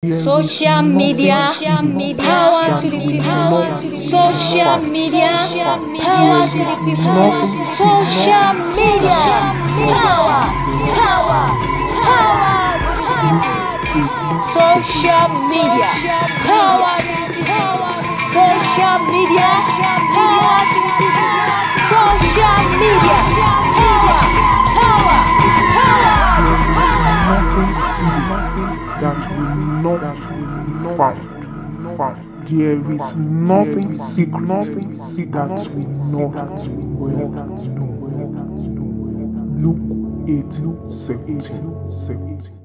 Social media, power to the people. Social media, power to the people. Social media, power, power, power to the people. Social media, power to the people. Social media, that will not found. found. There is nothing secret, nothing secret that will not well known. Luke 8, 17.